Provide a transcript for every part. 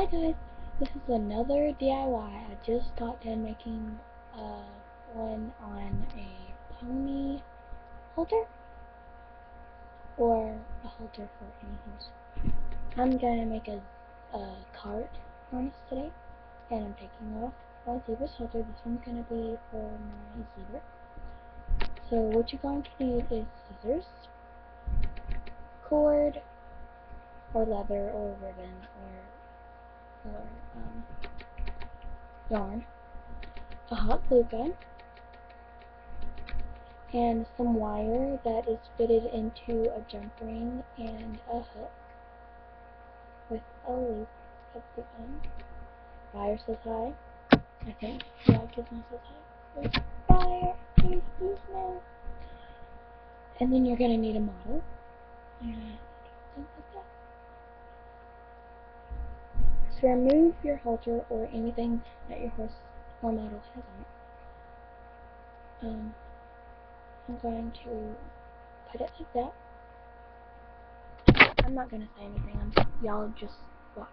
Hi guys, this is another DIY. I just got done making uh, one on a pony halter or a halter for any horse. I'm gonna make a, a cart harness today and I'm taking off my zebra's halter. This one's gonna be for my zebra. So what you're going to need is scissors, cord, or leather, or ribbon, or or um, yarn, a hot glue gun, and some wire that is fitted into a jump ring and a hook with a loop at the end. Fire says hi. I think yeah, Gizmo says hi. There's fire. There's Gizmo. And then you're gonna need a model. And like remove your halter or anything that your horse or model has on it. Um, I'm going to put it like that. I'm not going to say anything. Y'all just watch.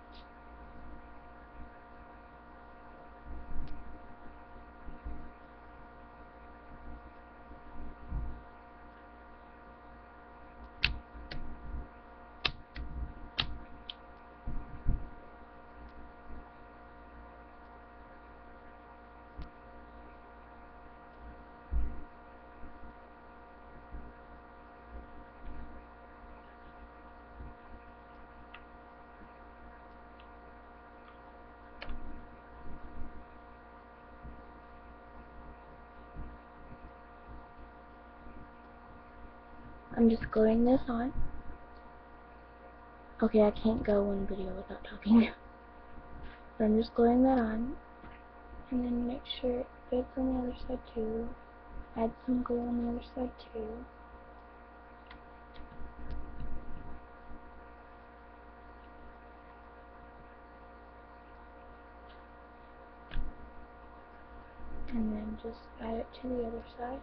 I'm just gluing this on. Okay, I can't go one video without talking. so I'm just gluing that on. And then make sure it fits on the other side too. Add some glue on the other side too. And then just add it to the other side.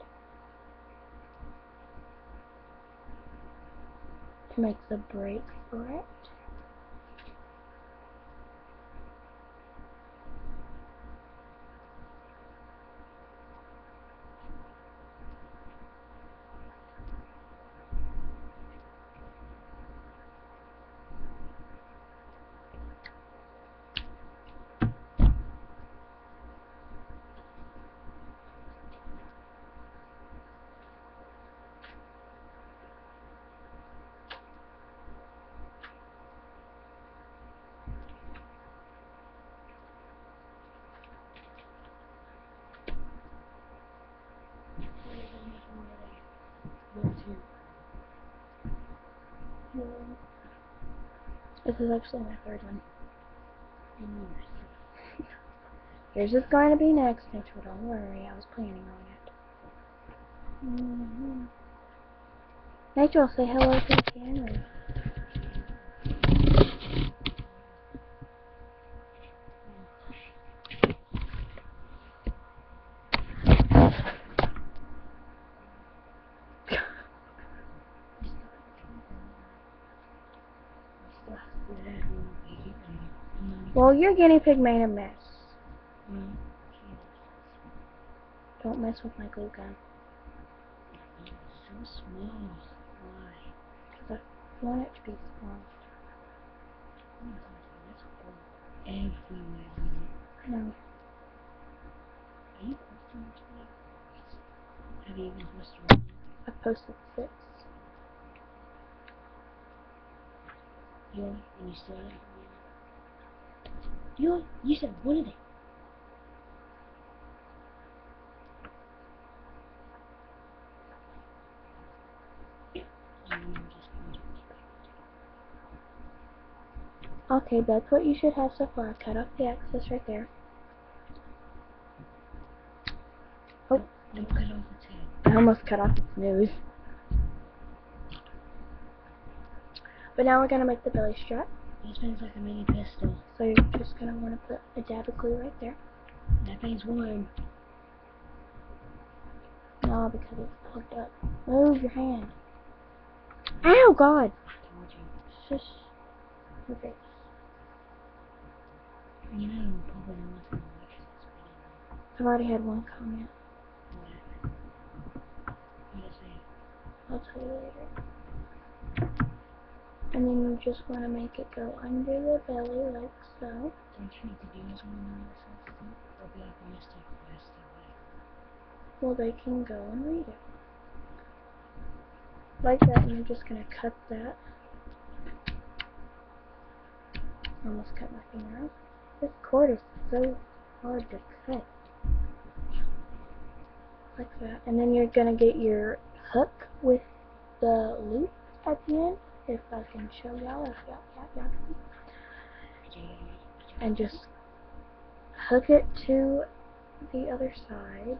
Make the break for it. This is actually my third one. Yours is going to be next, Mitchell. Don't worry. I was planning on it. Mm -hmm. Mitchell, say hello to the camera. Well, your guinea pig made a mess. Mm. Don't mess with my glue gun. so small. Why? Because I want it to be small. Everywhere. No. Are you posting today? Have you even posted I posted six. Yeah, and you still have you you said one of them. Okay, that's what you should have so far. Cut off the excess right there. Oh, don't cut off. I almost cut off its nose. But now we're gonna make the belly strap. This thing's like a mini pistol. So you're just going to want to put a dab of glue right there. That thing's warm. No, because it's plugged up. Move your hand. Ow, God! I told you. Shush. Okay. You know, probably no one's gonna watch this I've already had one comment. video. What? What did it say? I'll tell you later. And then you just want to make it go under the belly like so. Don't you need to do this one on the system? It'll be like a mistake the rest of the way. Well, they can go and read it. Like that, and you're just going to cut that. Almost cut my finger off. This cord is so hard to cut. Like that. And then you're going to get your hook with the loop at the end. If I can show y'all, if y'all, y'all, y'all. And just hook it to the other side.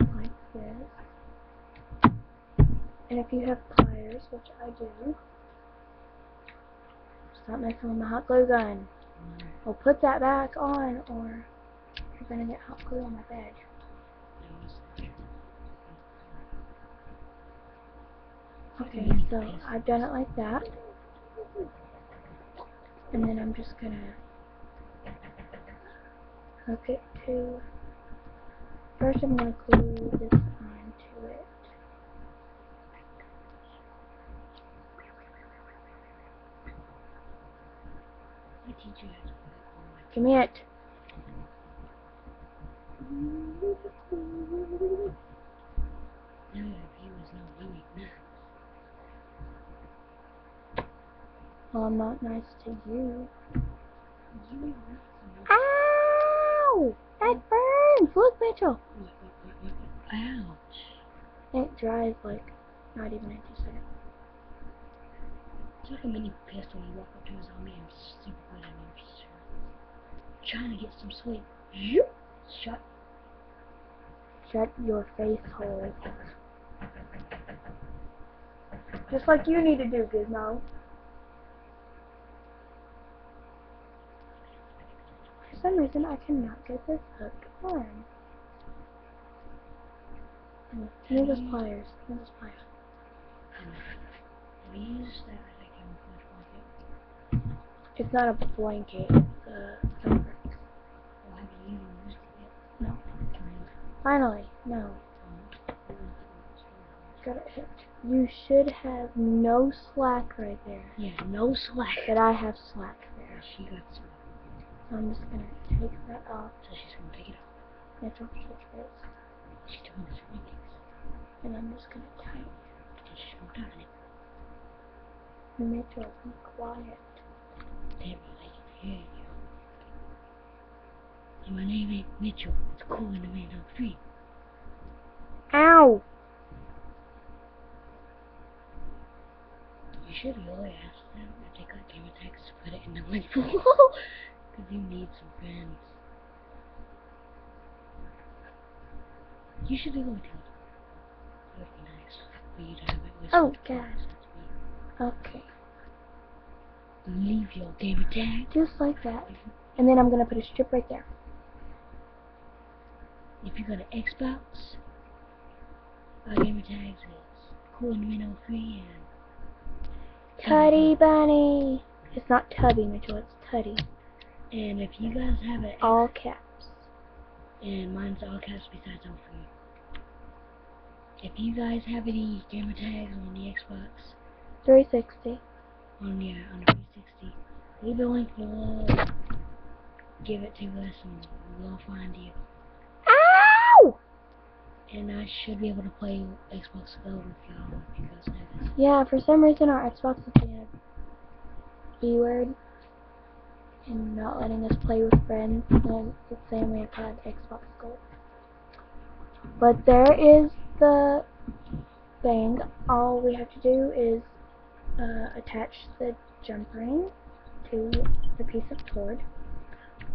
Like this. And if you have pliers, which I do, stop messing with my hot glue gun. I'll put that back on, or you're gonna get hot glue on my bed. Okay, so I've done it like that. And then I'm just gonna hook it to, first I'm gonna glue this onto it. To Give me it. No, if he was not doing that. Well, I'm not nice to you. You were not Ow! That burns! Look, Mitchell! Ouch. It dries like not even in two seconds. It's like a mini pistol you walk up to a zombie and super good at him. Trying to get some sleep. Shut. Shut your face hole. Just like you need to do, Gizmo. For some reason, I cannot get this hook on. Me those pliers. Give those pliers. We use that as a camouflage blanket. It's not a blanket. It's a fabric. Well, have you even used it yet? No. Finally, no. Got it hit. You should have no slack right there. Yeah, no slack. But I have slack there. she got slack. So I'm just gonna take that off. So she's gonna take it off. Mitchell, switch face. She's doing this remix. And I'm just gonna tie it. She's gonna tie it. Mitchell, be quiet. Damn it, I can hear you. And my name ain't Mitchell. It's cool in the man on three. Ow! You should really ask them if they got gamer tags to put it in the link pool. Because you need some friends. You should really tell them. It would be nice for you oh, to have it with Oh, God. friends that's me. Okay. Leave your gamer tag. Just like that. And then I'm gonna put a strip right there. If you got an Xbox, our gamer tags is cool man on oh three and Tutty Bunny! It's not Tubby, Mitchell, it's Tutty. And if you guys have it, All caps. and mine's all caps besides all three. If you guys have any gamer tags on the Xbox, 360. on the uh, on the 360, leave a link below. Give it to us and we'll find you. Ow! And I should be able to play Xbox Go with y'all if you guys have this. Yeah, for some reason our Xbox is a B word and not letting us play with friends. And saying we have to have Xbox Gold. But there is the thing. All we have to do is uh, attach the jump ring to the piece of cord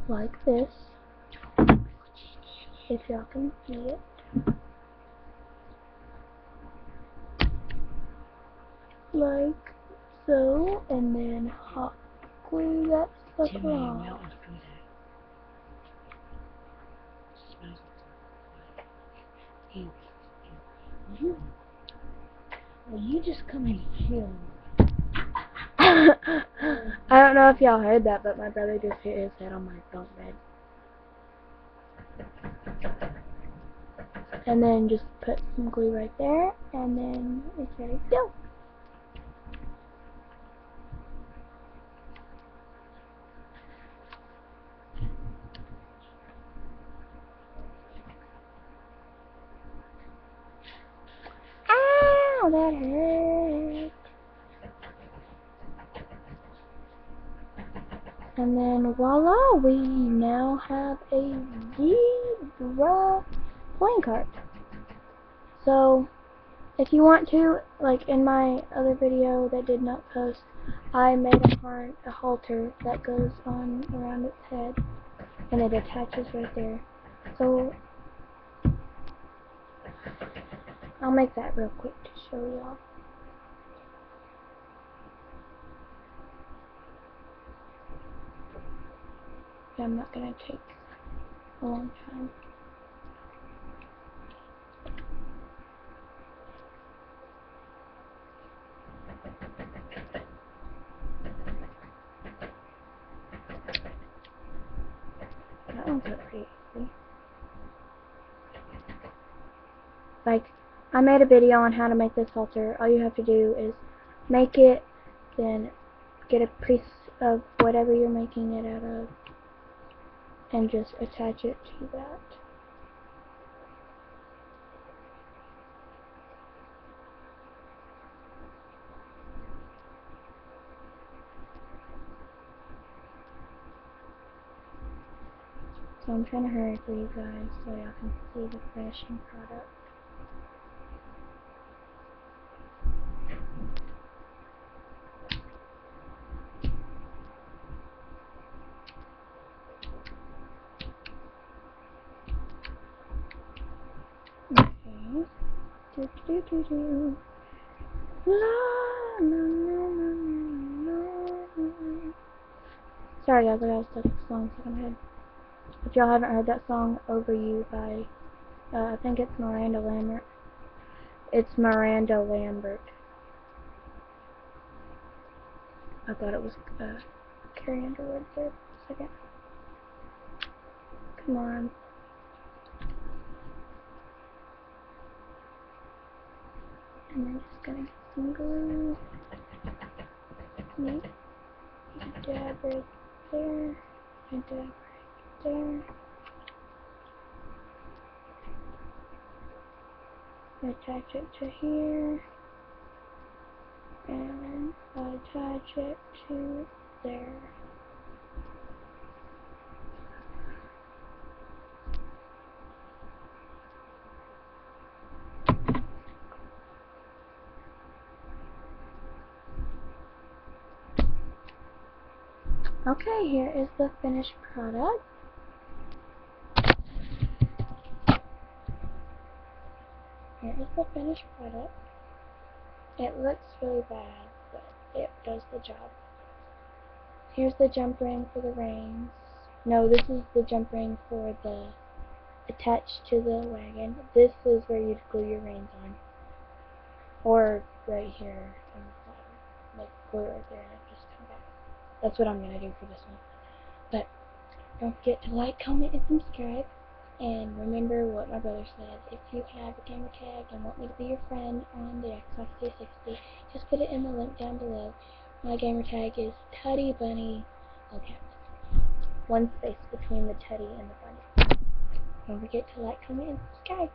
like this. If y'all can see it. Like so, and then hot glue that You. Well, you just come. I don't don't know if y'all heard that, but my brother just hit his head on my bunk bed. And then just put some glue right there, and then it's ready to go. Ow, that hurt. And then voila, we now have a zebra playing card. So, if you want to, like in my other video that did not post, I made a, har a halter that goes on around its head, and it attaches right there. So, I'll make that real quick to show y'all. I'm not gonna take a long time. That one's not pretty easy. Like, I made a video on how to make this halter. All you have to do is make it, then get a piece of whatever you're making it out of, and just attach it to that. So I'm trying to hurry for you guys so y'all can see the finishing product. Okay. Do do. La la la la la. Sorry guys, I got stuck with the in my head. If y'all haven't heard that song, Over You by, uh, I think it's Miranda Lambert. It's Miranda Lambert. I thought it was, uh, Carrie Underwood for a second. Come on. And then just gonna glue. Neat. Dab right there. And dab right there. Attach it to here. And attach it to there. Okay, here is the finished product. Here is the finished product. It looks really bad, but it does the job. Here's the jump ring for the reins. No, this is the jump ring for the attached to the wagon. This is where you'd glue your reins on. Or right here on the. Like glue right there and just come back. That's what I'm gonna do for this one. But don't forget to like, comment, and subscribe. And remember what my brother said. If you have a gamer tag and want me to be your friend on the Xbox 360, just put it in the link down below. My gamer tag is Tutty Bunny. Okay. One space between the Tutty and the Bunny. Don't forget to like, comment, and subscribe.